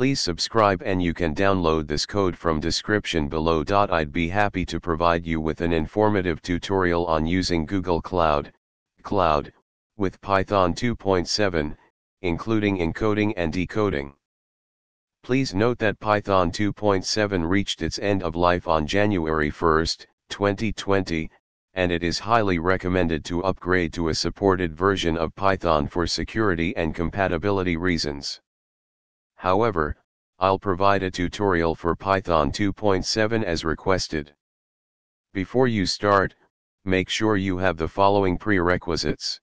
Please subscribe and you can download this code from description below. I'd be happy to provide you with an informative tutorial on using Google Cloud, Cloud, with Python 2.7, including encoding and decoding. Please note that Python 2.7 reached its end of life on January 1, 2020, and it is highly recommended to upgrade to a supported version of Python for security and compatibility reasons. However, I'll provide a tutorial for Python 2.7 as requested. Before you start, make sure you have the following prerequisites.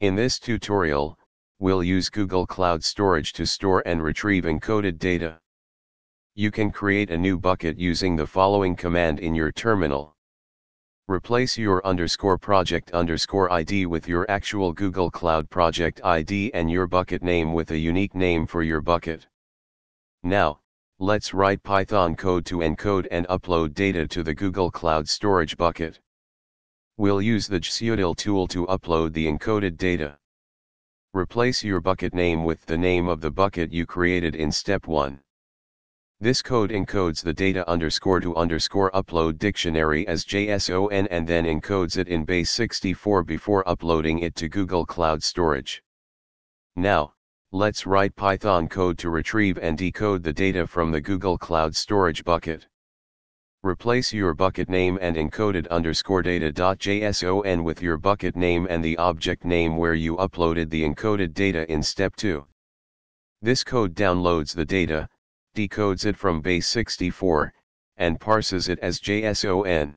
In this tutorial, we'll use Google Cloud Storage to store and retrieve encoded data. You can create a new bucket using the following command in your terminal. Replace your underscore project underscore ID with your actual Google Cloud project ID and your bucket name with a unique name for your bucket. Now, let's write Python code to encode and upload data to the Google Cloud Storage bucket. We'll use the gsutil tool to upload the encoded data. Replace your bucket name with the name of the bucket you created in step 1. This code encodes the data underscore to underscore upload dictionary as JSON and then encodes it in base 64 before uploading it to Google Cloud Storage. Now, let's write Python code to retrieve and decode the data from the Google Cloud Storage bucket. Replace your bucket name and encoded underscore data.json with your bucket name and the object name where you uploaded the encoded data in step 2. This code downloads the data, decodes it from base 64, and parses it as JSON.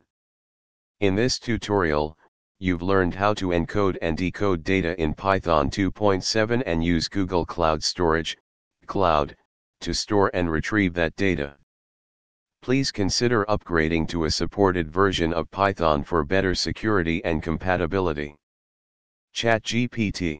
In this tutorial, you've learned how to encode and decode data in Python 2.7 and use Google Cloud Storage, Cloud, to store and retrieve that data. Please consider upgrading to a supported version of Python for better security and compatibility. ChatGPT